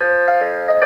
Música